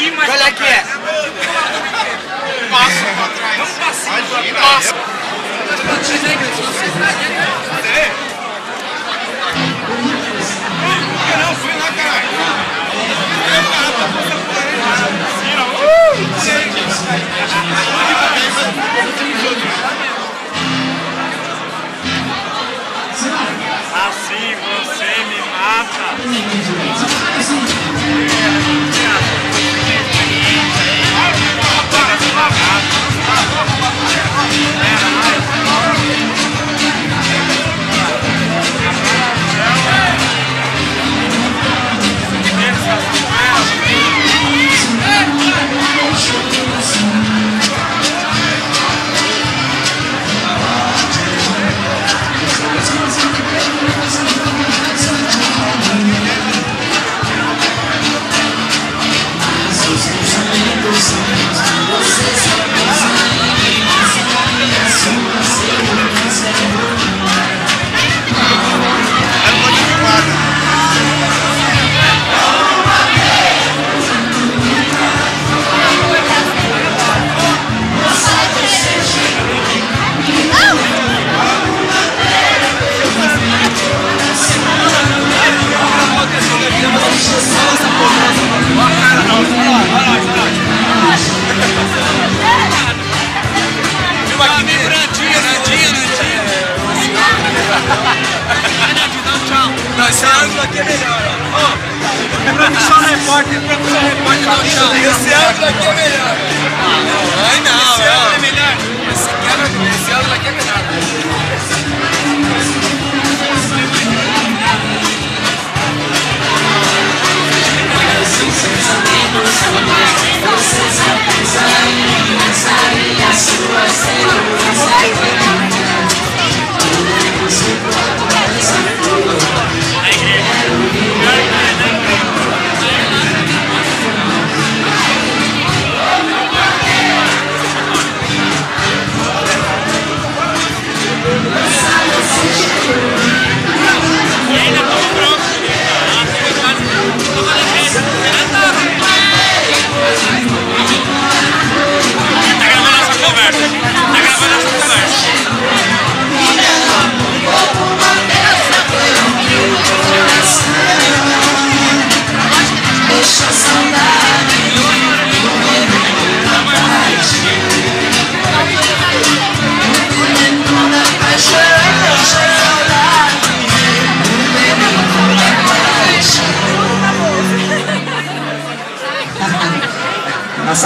Um pouquinho mais Qual é que é? Passa pra trás. Não passinho pra trás. Não, fui lá, caralho. Assim você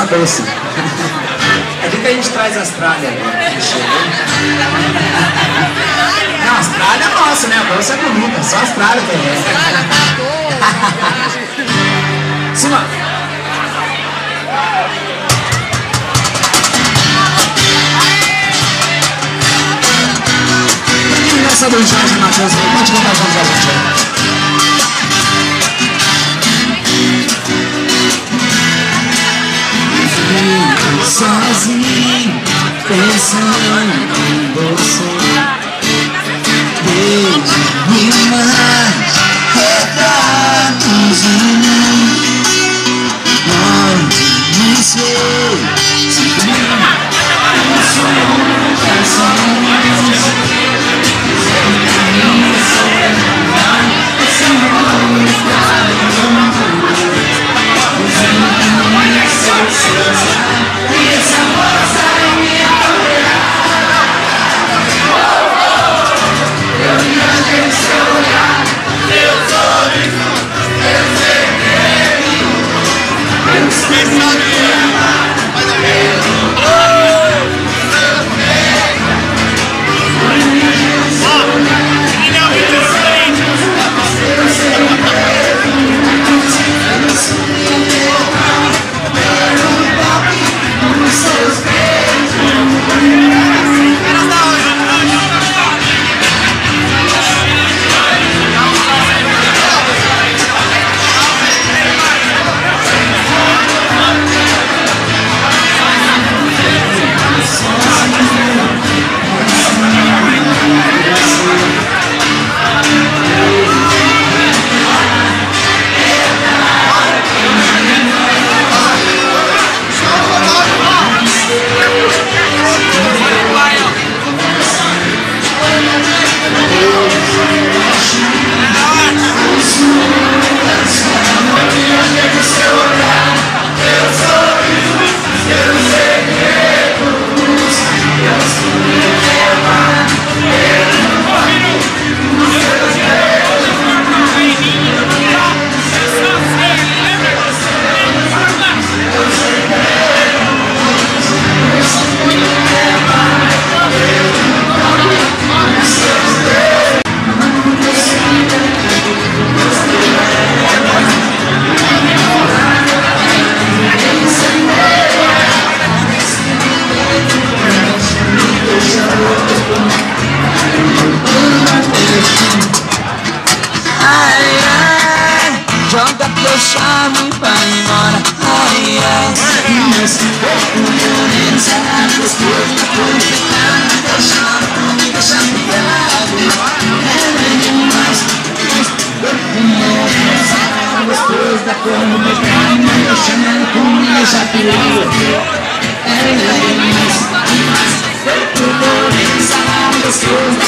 Nossa bolsa. É aqui que a gente traz as tralhas agora. Não, as tralhas é nossa, né? A bolsa é bonita, só as tralhas que é. Cima. Essa do Jorge Matheus, pode cantar junto com a gente aí. Sozinho, pensando em você. Deu chave pra ir embora Ai, ai E esse corpo moreno será gostoso Depois de ficar me deixando, me deixa pirado É demais Corpo moreno será gostoso Depois de ficar me deixando, me deixa pirado É demais gostoso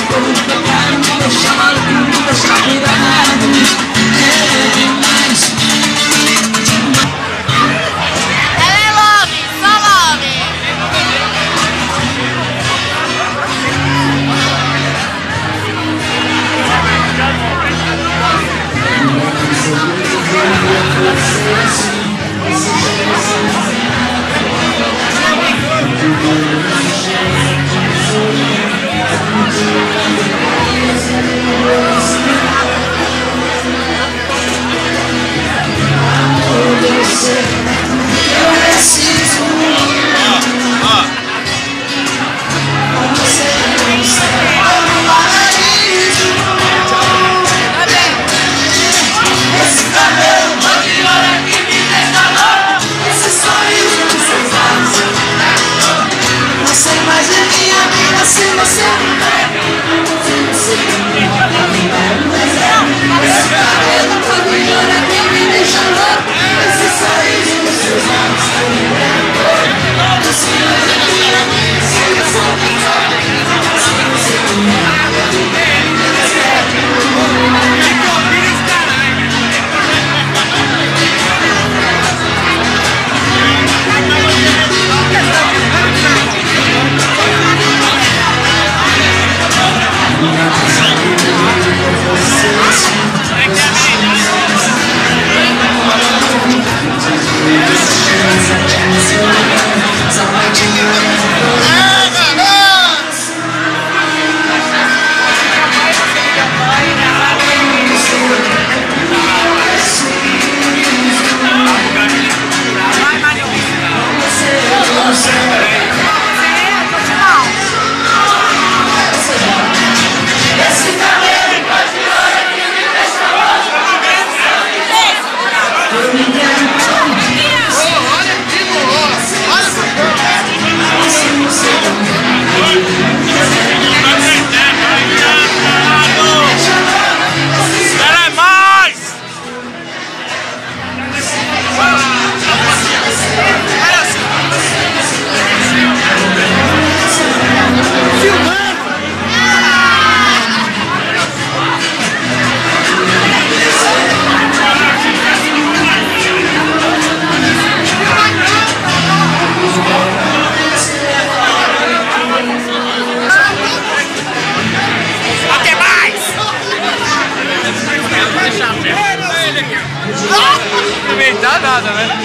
Inventar nada, né?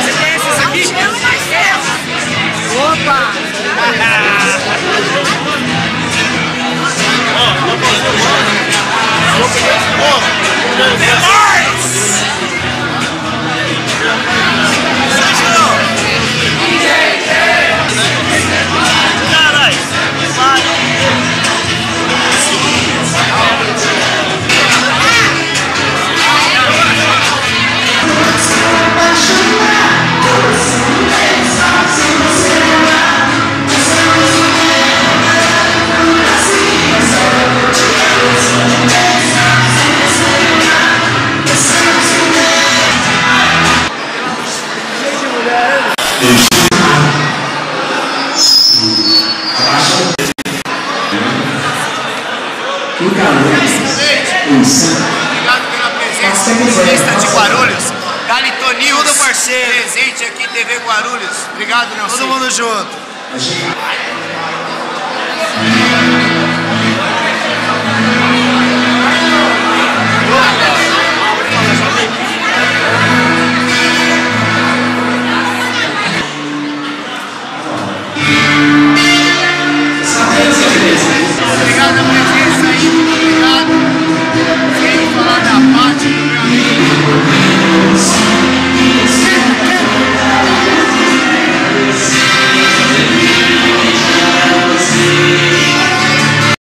Você conhece isso aqui? Opa! Demais! Caralho! Junto.